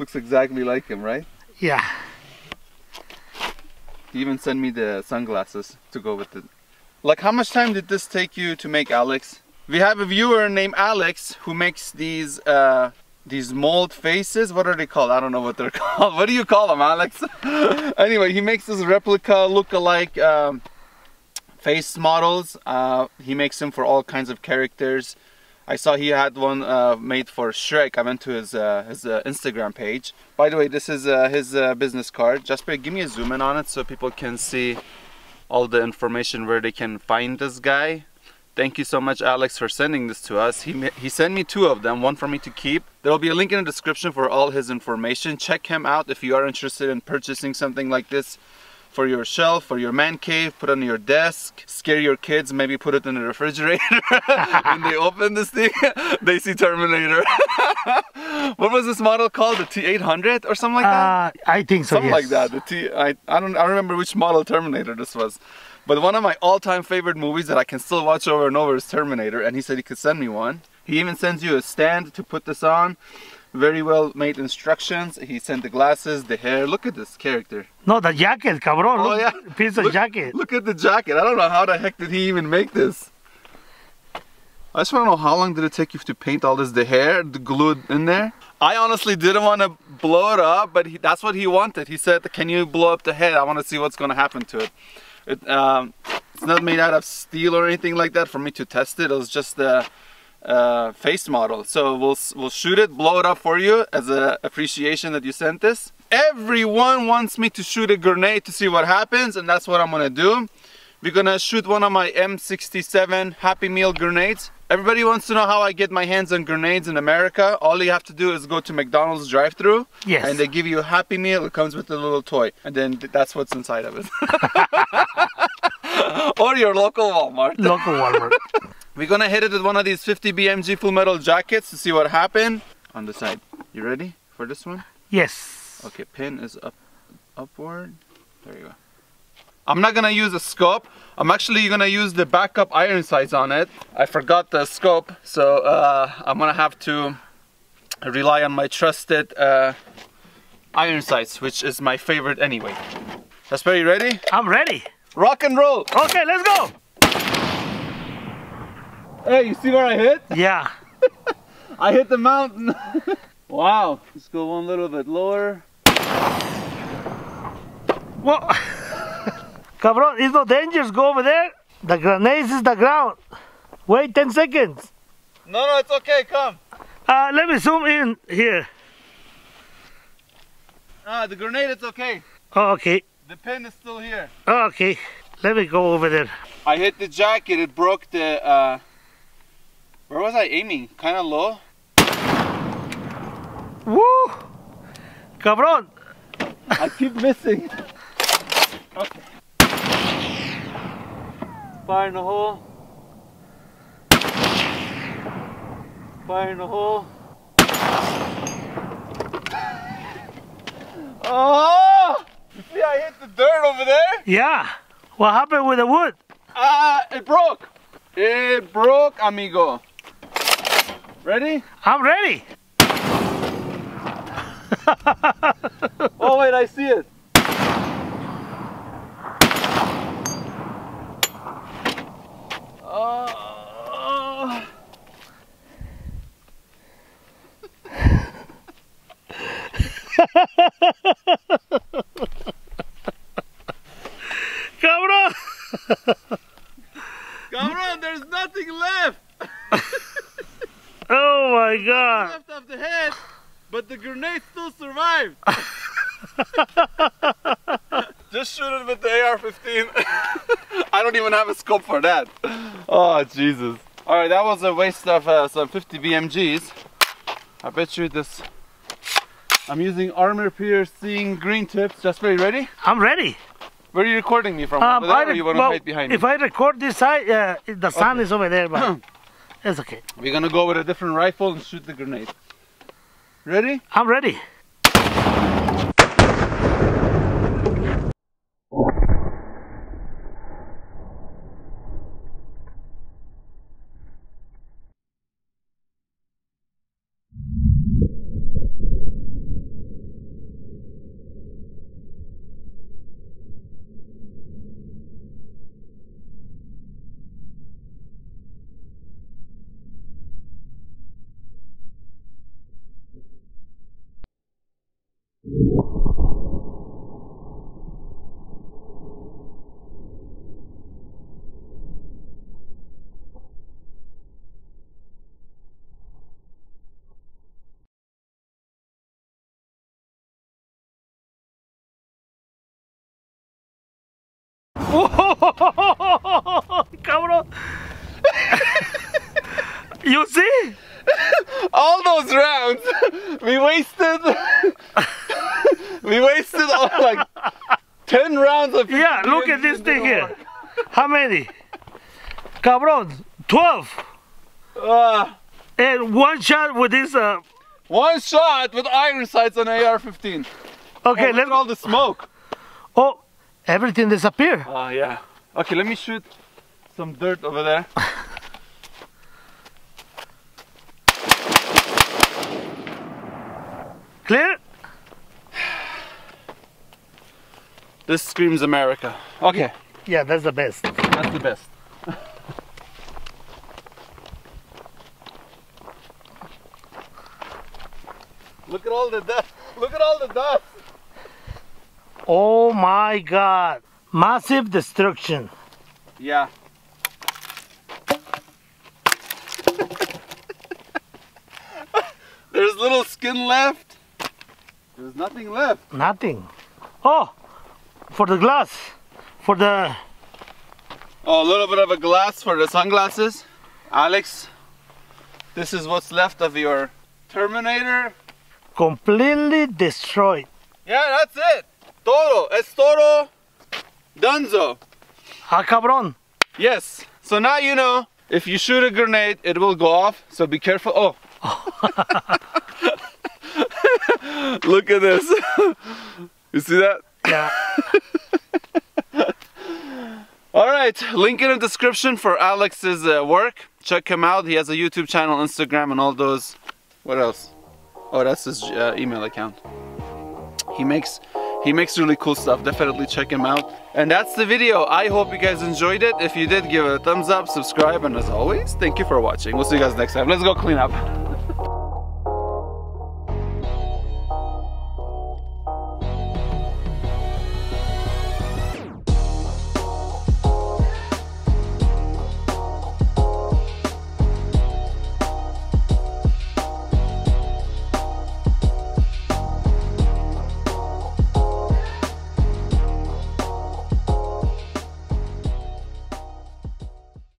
Looks exactly like him, right? Yeah. He even sent me the sunglasses to go with it. Like, how much time did this take you to make, Alex? We have a viewer named Alex who makes these uh, these mold faces. What are they called? I don't know what they're called. What do you call them, Alex? anyway, he makes this replica look-alike um, face models. Uh, he makes them for all kinds of characters. I saw he had one uh, made for Shrek. I went to his uh, his uh, Instagram page. By the way, this is uh, his uh, business card. Jasper, give me a zoom in on it so people can see all the information where they can find this guy. Thank you so much, Alex, for sending this to us. He, he sent me two of them, one for me to keep. There will be a link in the description for all his information. Check him out if you are interested in purchasing something like this for your shelf, for your man cave, put on your desk, scare your kids, maybe put it in the refrigerator. when they open this thing, they see Terminator. what was this model called? The T800 or something like that? Uh, I think so. something yes. like that. The T, I, I don't, I don't remember which model Terminator this was. But one of my all-time favorite movies that I can still watch over and over is Terminator, and he said he could send me one. He even sends you a stand to put this on. Very well made instructions. He sent the glasses, the hair. Look at this character. No, the jacket, cabrón. Oh, Look, yeah. Piece of Look- jacket. Look at the jacket. I don't know how the heck did he even make this. I just want to know how long did it take you to paint all this, the hair, the glued in there? I honestly didn't want to blow it up, but he, that's what he wanted. He said, can you blow up the head? I want to see what's going to happen to it. it um, it's not made out of steel or anything like that for me to test it. It was just the uh, Uh, face model. So we'll, we'll shoot it, blow it up for you as a appreciation that you sent this. Everyone wants me to shoot a grenade to see what happens and that's what I'm gonna do. We're gonna shoot one of my M67 Happy Meal grenades. Everybody wants to know how I get my hands on grenades in America. All you have to do is go to McDonald's drive through Yes. and they give you a Happy Meal. It comes with a little toy and then th- that's what's inside of it. or your local Walmart. Local Walmart. We're gonna hit it with one of these 50 BMG full metal jackets to see what happened. On the side. You ready for this one? yes. Okay, pin is up upward. There you go. I'm not gonna use a scope. I'm actually gonna use the backup iron sights on it. I forgot the scope, so uh, I'm gonna have to rely on my trusted uh, iron sights, which is my favorite anyway. Jasper, you ready? I'm ready. Rock and roll! Okay, let's go. Hey, you see where I hit? Yeah. I hit the mountain. wow. Let's go one little bit lower. Well, cabrón, it's no dangerous. Go over there. The grenades is the ground. Wait 10 seconds. No, no, it's okay. Come. Uh, let me zoom in here. Ah, the grenade, it's okay. Oh, okay. The pin is still here. Oh, okay. Let me go over there. I hit the jacket. It broke the. Uh, where was I aiming? Kind of low. Woo! Cabrón. I keep missing. Okay. Fire in the hole. Fire in the hole. Oh! You see, I hit the dirt over there. Yeah. What happened with the wood? Ah, it broke. It broke, amigo. Ready? I'm ready. Oh wait, I see it. Oh. Cabrón. Cameron, there's nothing left. Oh my God. Left of the head, but the grenade still survived. Just shoot it with the AR-15. I don't even have a scope for that. Oh Jesus! All right, that was a waste of uh, some 50 BMGs. I bet you this. I'm using armor piercing green tips. Just very ready. I'm ready. Where are you recording me from? Um, Over there, I or you want to well, hide behind me? If I record this side, uh, the sun Okay. is over there, but it's okay. We're gonna go with a different rifle and shoot the grenade. Ready? I'm ready. Cabrón. you see? All those rounds, we wasted. we wasted all, like ten rounds of. Yeah, look at this thing here. How many? Cabron, 12. Uh, And one shot with this. Uh, one shot with iron sights on AR-15. okay, Look let's. at all the smoke. Oh, everything disappeared. Oh yeah. Okay, let me shoot some dirt over there. Clear? This screams America. Okay, Yeah, that's the best. that's the best. Look at all the dust. Look at all the dust. Oh my God. Massive destruction. Yeah. There's little skin left. There's nothing left. Nothing. Oh, for the glass. For the. Oh, a little bit of a glass for the sunglasses. Alex, this is what's left of your Terminator. Completely destroyed. Yeah, that's it. Todo. Es todo. Dunzo. Ah, cabron. Yes. So now you know if you shoot a grenade, it will go off. So be careful. Oh. Look at this. you see that? Yeah. All right, link in the description for Alex's uh, work. Check him out. He has a YouTube channel, Instagram, and all those. What else? Oh, that's his uh, email account. He makes he makes really cool stuff. Definitely check him out. And that's the video. I hope you guys enjoyed it. If you did, give it a thumbs up, subscribe, and as always, thank you for watching. We'll see you guys next time. Let's go clean up.